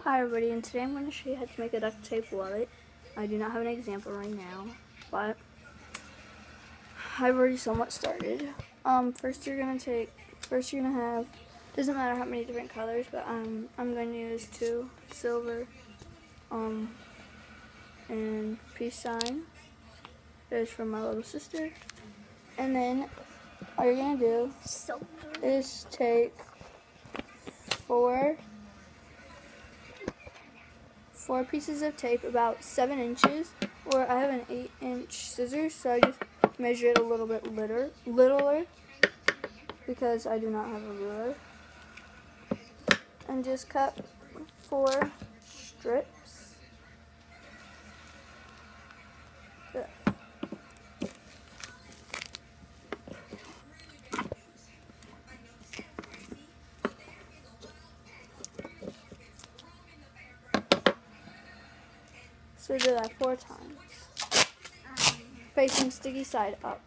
Hi everybody, and today I'm going to show you how to make a duct tape wallet. I do not have an example right now, but I've already somewhat started. Um, first you're going to take, first you're going to have, doesn't matter how many different colors, but um, I'm going to use two, silver, um, and peace sign. There's from my little sister. And then all you're going to do is take four four pieces of tape about seven inches or I have an eight inch scissors so I just measure it a little bit litter, littler because I do not have a ruler. And just cut four strips four times. Facing sticky side up.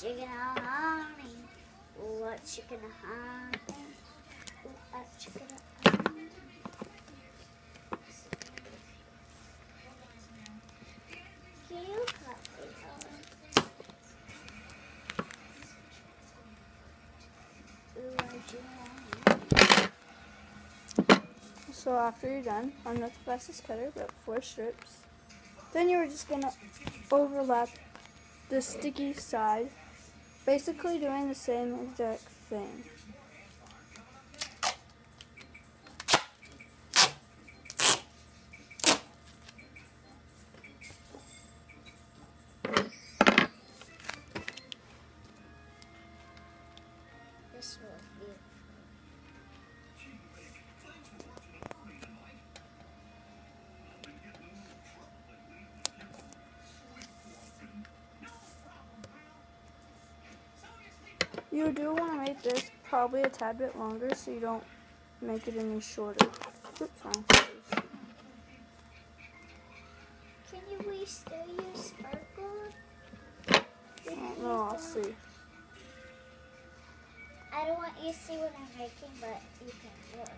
Chicken and honey. Ooh, I'm chicken and honey. Ooh, I'm chicken and honey. Can you cut it chicken and. So after you're done, I'm not the fastest cutter, but four strips. Then you're just gonna overlap the sticky side, basically doing the same exact thing. You do want to make this probably a tad bit longer so you don't make it any shorter. Oops, wrong. Can you we still use sparkle? I don't know, I'll see. I don't want you to see what I'm making, but you can look.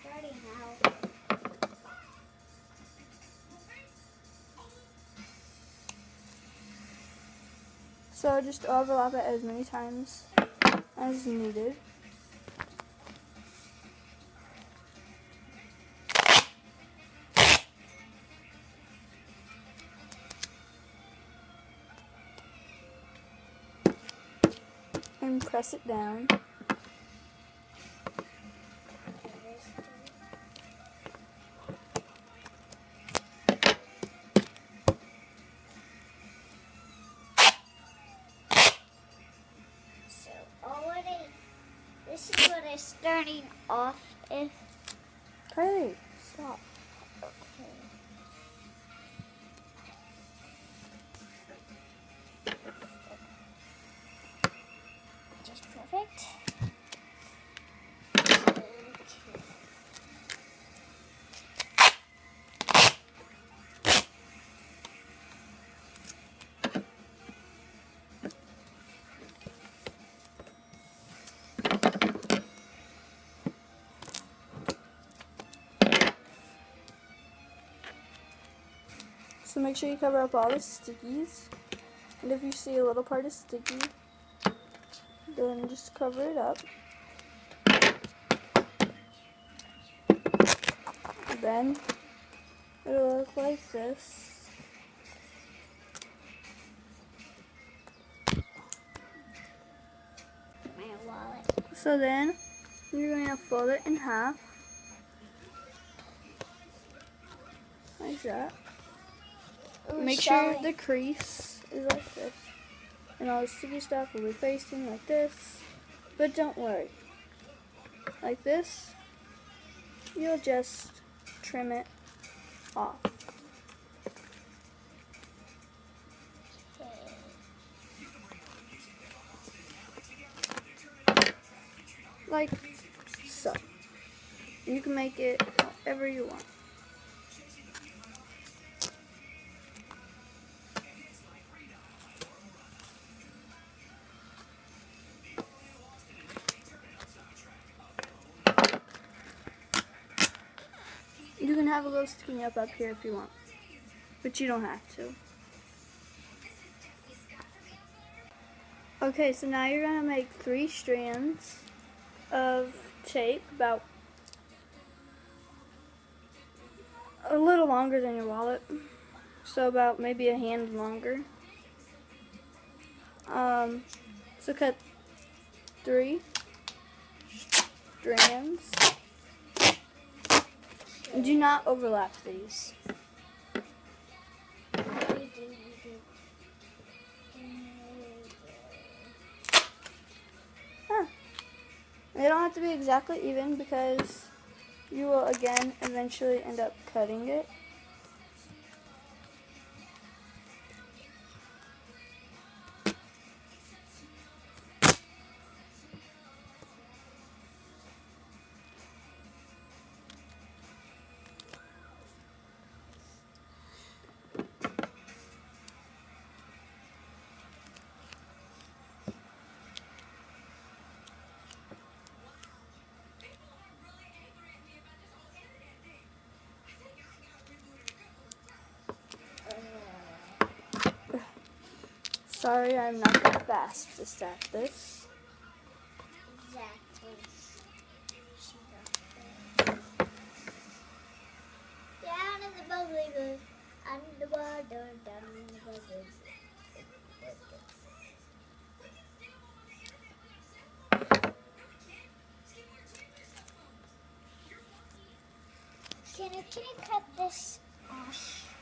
Starting now. So just overlap it as many times as needed. And press it down. This is what it's starting off with. Hey, stop. Okay. Just perfect. So make sure you cover up all the stickies. And if you see a little part of sticky, then just cover it up. Then it'll look like this. My wallet. So then you're going to fold it in half. Like that make sure the crease is like this. And all the sticky stuff will be facing like this. But don't worry. Like this, you'll just trim it off. Like so. You can make it however you want. You can have a little sticking up up here if you want, but you don't have to. Okay, so now you're gonna make three strands of tape about a little longer than your wallet. So about maybe a hand longer. Um, so cut three strands. Do not overlap these. Huh. They don't have to be exactly even because you will again eventually end up cutting it. Sorry, I'm not the fastest at this. Down in the bubbly. Underwater, down in the bubbly Can can you cut this off?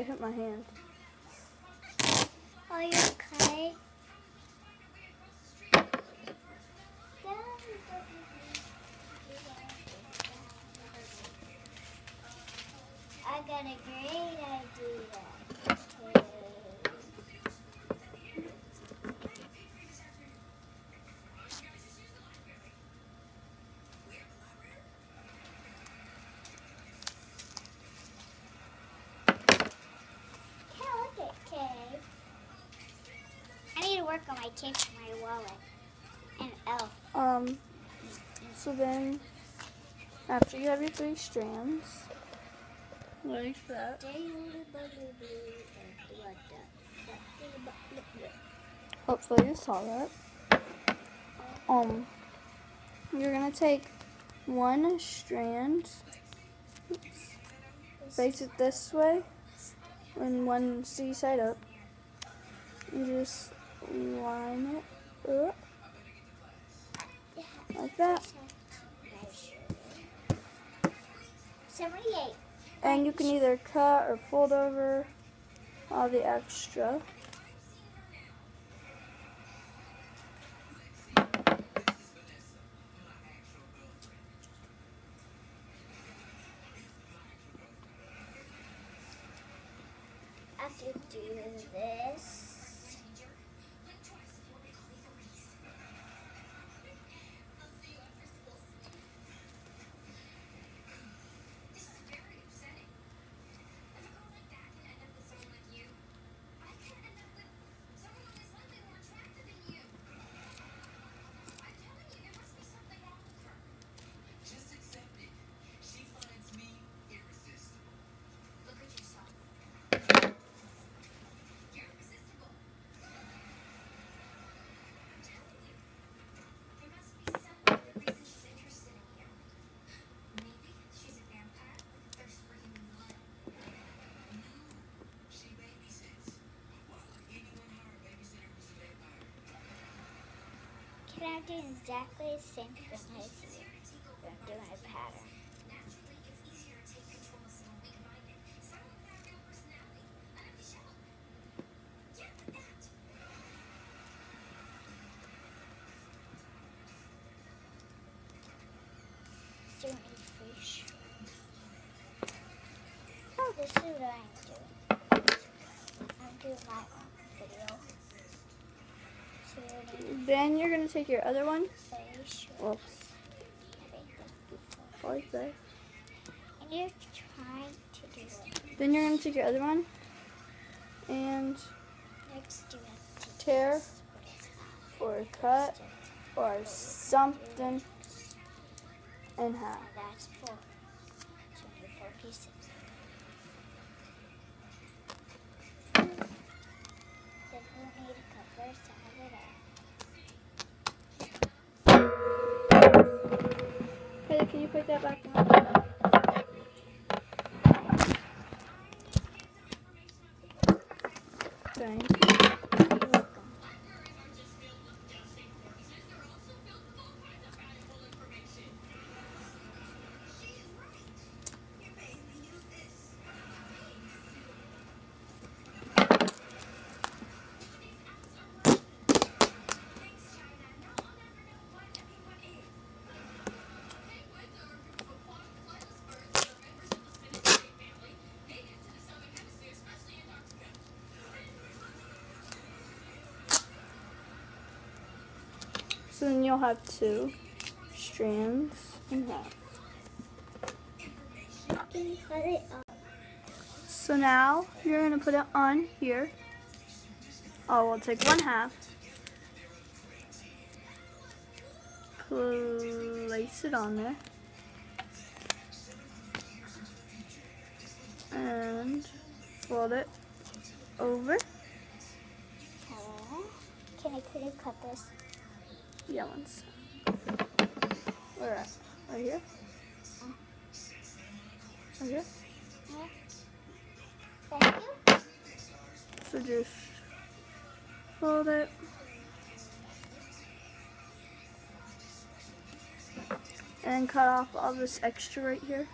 I hit my hand. Are you okay? I got a great idea. To my wallet. And elf. Um, so then, after you have your three strands, like that, hopefully you saw that. Um, you're gonna take one strand, oops, face it this way, and one C side up, and just line it uh, up like that. 78. And you can either cut or fold over all the extra. After do this. Someone weak-minded. Someone without a real personality. An empty shell. Yeah, like that. Is there any fish? Oh, this is what I'm doing. I'm doing my own video. So you're gonna Then you're gonna take your other one. Whoops. I think this before. Right there. And you're trying to do it. Then you're gonna take your other one and Next, you have to tear this, but it's not. or cut or something in half. That's four. So you need four pieces. That back So then you'll have two strands in half. So now you're gonna put it on here. Oh, we'll take one half. Place it on there. And fold it over. Can I cut this? Yeah, once. Where at? Right here? Right here? So just fold it. And cut off all this extra right here.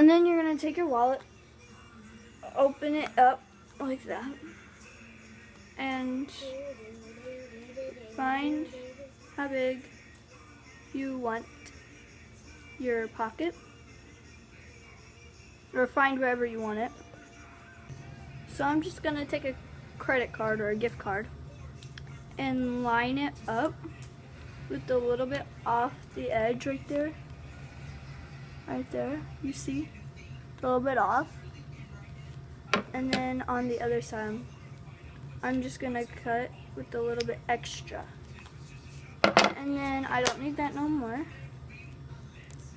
And then you're going to take your wallet, open it up like that, and find how big you want your pocket or find wherever you want it. So I'm just gonna take a credit card or a gift card and line it up with a little bit off the edge right there. Right there, you see? A little bit off. And then on the other side, I'm just gonna cut with a little bit extra. And then I don't need that no more.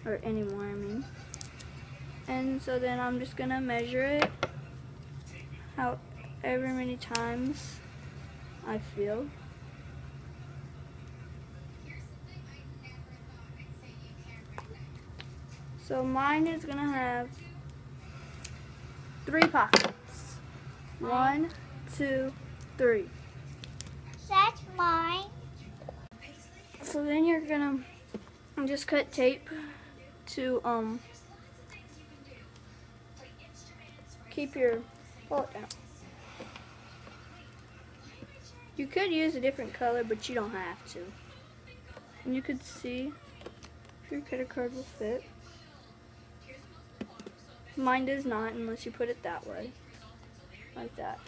Or anymore, I mean. And so then I'm just gonna measure it however many times I feel. So mine is gonna have three pockets. One, two, three. That's mine. So then you're gonna just cut tape to um keep your wallet down. You could use a different color, but you don't have to. And you could see if your credit card will fit. Mine does not unless you put it that way. Like that.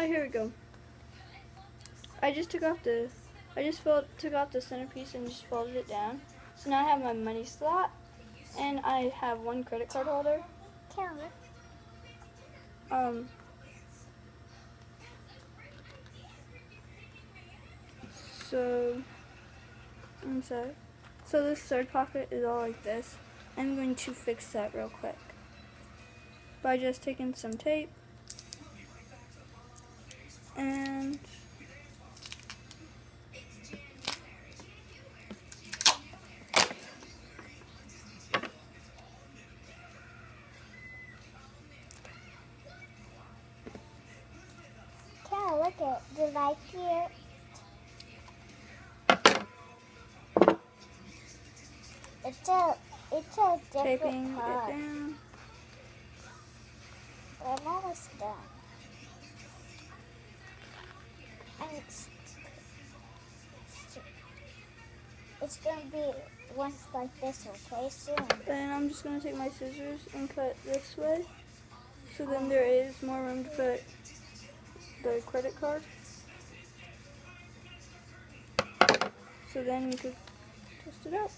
Oh, here we go. I just took off the, I just fold, took off the centerpiece and just folded it down. So now I have my money slot, and I have one credit card holder. Um. So, I'm sorry. So this third pocket is all like this. I'm going to fix that real quick. by just taking some tape It's a it's a different taping it color. down. We're almost done. And it's, it's gonna be once like this, okay? Soon. Then I'm just gonna take my scissors and cut this way. So then there is more room to put the credit card. So then you could test it out.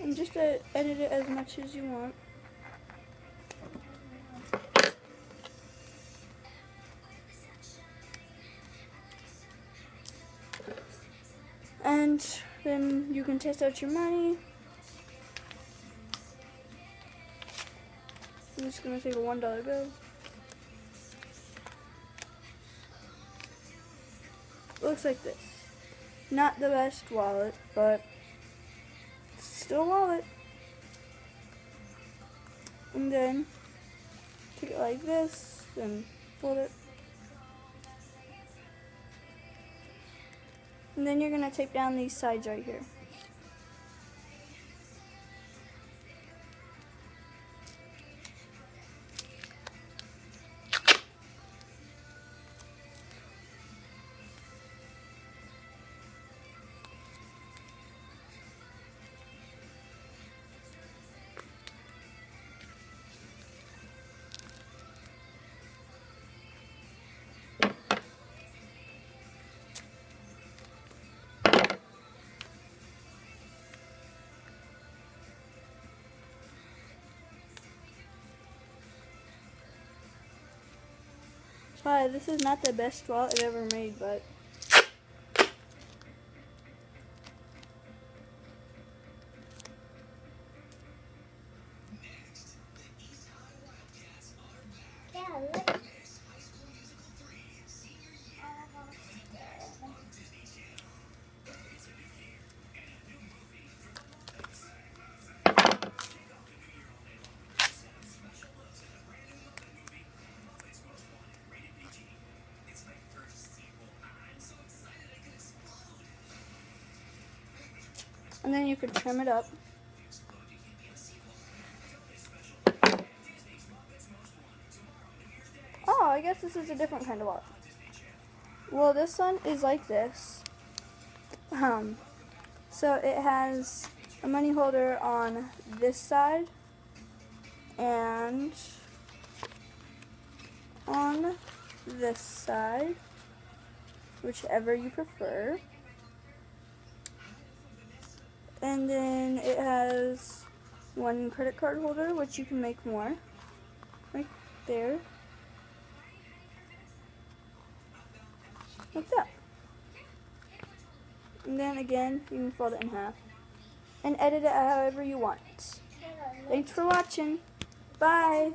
And just uh, edit it as much as you want. And then you can test out your money. I'm just gonna take a one dollar bill. Looks like this. Not the best wallet, but still a wallet. And then take it like this and fold it. And then you're gonna tape down these sides right here. Hi, this is not the best wallet I've ever made, but and then you could trim it up. Oh, I guess this is a different kind of wallet. Well, this one is like this. Um, so it has a money holder on this side and on this side, whichever you prefer. And then it has one credit card holder, which you can make more, right there, like that. And then again, you can fold it in half and edit it however you want. Thanks for watching. Bye.